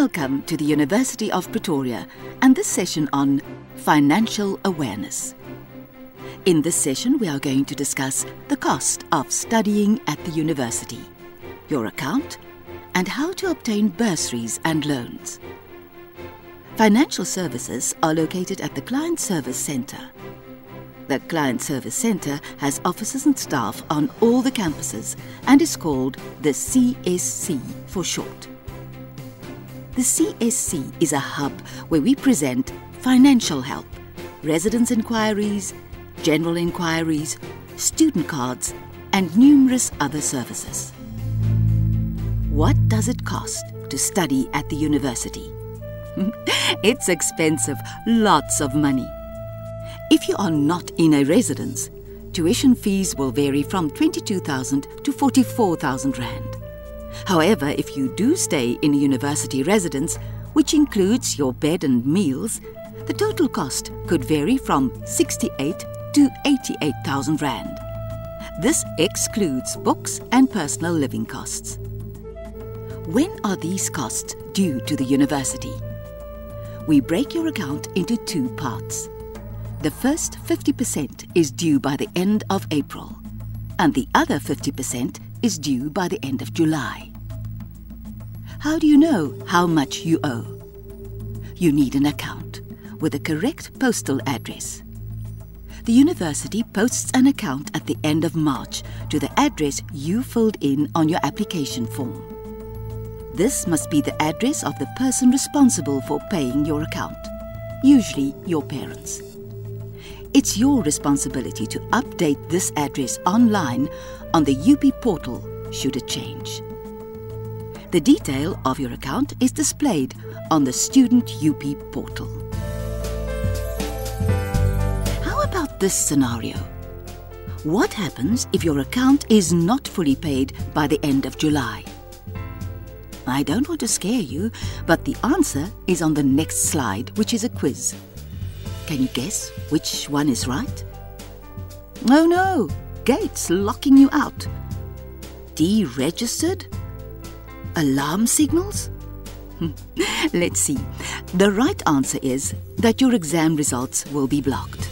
Welcome to the University of Pretoria and this session on financial awareness. In this session, we are going to discuss the cost of studying at the university, your account, and how to obtain bursaries and loans. Financial services are located at the Client Service Centre. The Client Service Centre has offices and staff on all the campuses and is called the CSC for short. The CSC is a hub where we present financial help, residence inquiries, general inquiries, student cards, and numerous other services. What does it cost to study at the university? it's expensive, lots of money. If you are not in a residence, tuition fees will vary from 22,000 to 44,000 rand. However, if you do stay in a university residence, which includes your bed and meals, the total cost could vary from 68 to 88,000 rand. This excludes books and personal living costs. When are these costs due to the university? We break your account into two parts. The first 50% is due by the end of April, and the other 50% is due by the end of July. How do you know how much you owe? You need an account with a correct postal address. The university posts an account at the end of March to the address you filled in on your application form. This must be the address of the person responsible for paying your account, usually your parents. It's your responsibility to update this address online on the UP portal should it change. The detail of your account is displayed on the Student UP portal. How about this scenario? What happens if your account is not fully paid by the end of July? I don't want to scare you, but the answer is on the next slide, which is a quiz. Can you guess which one is right? Oh no, gates locking you out. Deregistered? Alarm signals? Hmm. Let's see. The right answer is that your exam results will be blocked.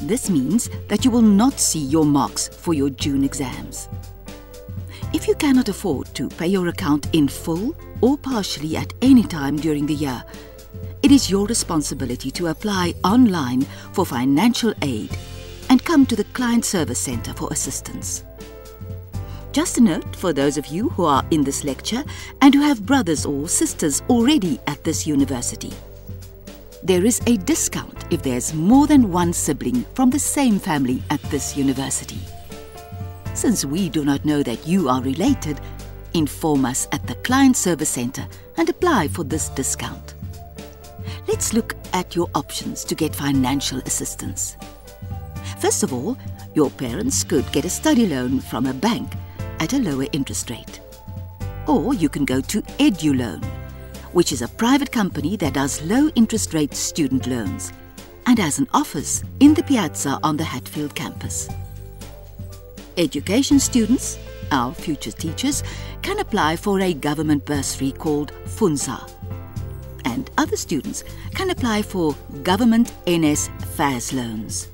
This means that you will not see your marks for your June exams. If you cannot afford to pay your account in full or partially at any time during the year, it is your responsibility to apply online for financial aid and come to the Client Service Centre for assistance. Just a note for those of you who are in this lecture and who have brothers or sisters already at this university. There is a discount if there's more than one sibling from the same family at this university. Since we do not know that you are related, inform us at the Client Service Centre and apply for this discount. Let's look at your options to get financial assistance. First of all, your parents could get a study loan from a bank at a lower interest rate. Or you can go to EduLoan, which is a private company that does low interest rate student loans and has an office in the piazza on the Hatfield campus. Education students, our future teachers, can apply for a government bursary called Funza and other students can apply for government NS FAS loans.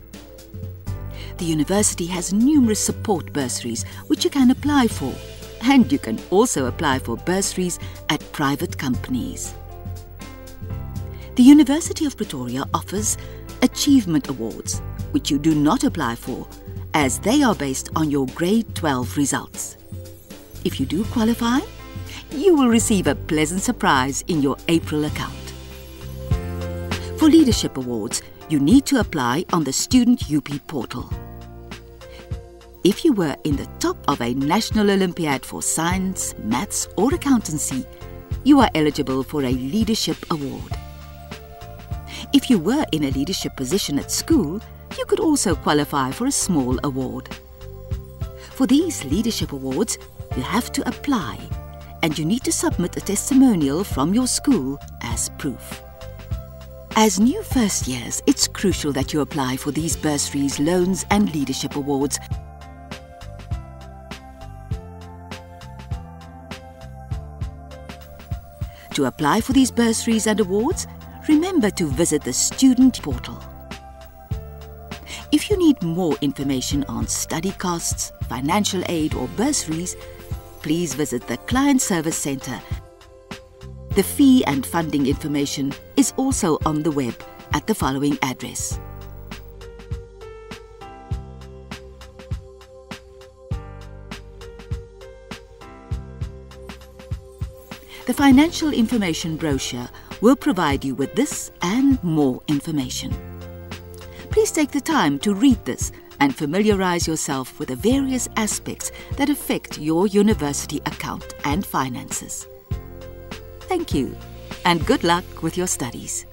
The university has numerous support bursaries which you can apply for, and you can also apply for bursaries at private companies. The University of Pretoria offers Achievement Awards, which you do not apply for, as they are based on your grade 12 results. If you do qualify, you will receive a pleasant surprise in your April account. For Leadership Awards, you need to apply on the Student UP portal. If you were in the top of a national Olympiad for science, maths or accountancy, you are eligible for a Leadership Award. If you were in a leadership position at school, you could also qualify for a small award. For these leadership awards, you have to apply and you need to submit a testimonial from your school as proof. As new first years, it's crucial that you apply for these bursaries, loans and leadership awards. To apply for these bursaries and awards, remember to visit the student portal. If you need more information on study costs, financial aid or bursaries, please visit the Client Service Centre. The fee and funding information is also on the web at the following address. The financial information brochure will provide you with this and more information. Please take the time to read this and familiarize yourself with the various aspects that affect your university account and finances. Thank you, and good luck with your studies.